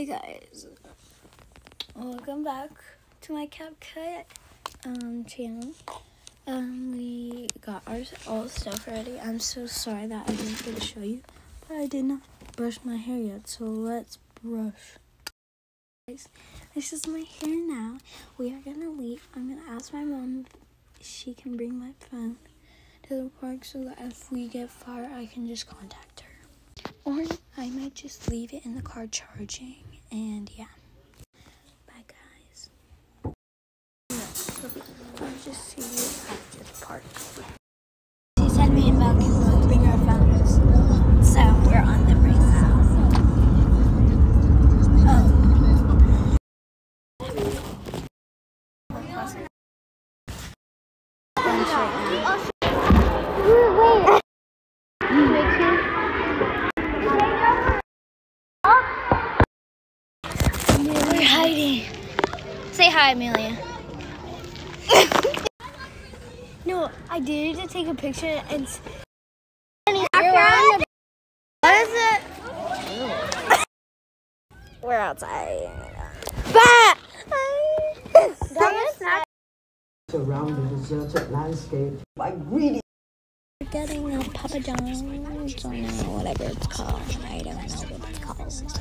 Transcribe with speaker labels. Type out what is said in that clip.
Speaker 1: Hey guys, welcome back to my CapCut um, channel. Um, we got our all stuff ready. I'm so sorry that I didn't get to show you, but I did not brush my hair yet. So let's brush. Guys, this is my hair now. We are gonna leave. I'm gonna ask my mom if she can bring my phone to the park so that if we get far, I can just contact her. Or I might just leave it in the car charging. And yeah. Bye, guys. I'll just see you after the park. She said me and Val bring our phones. So we're on them right now. Oh. Right now. We're hiding. Say hi, Amelia. no, I did to take a picture and. s- You're on the- What is it? We're outside. Bah!
Speaker 2: around the deserted landscape by greedy
Speaker 1: We're getting a Papa John's or no, whatever it's called. I don't know what it's called.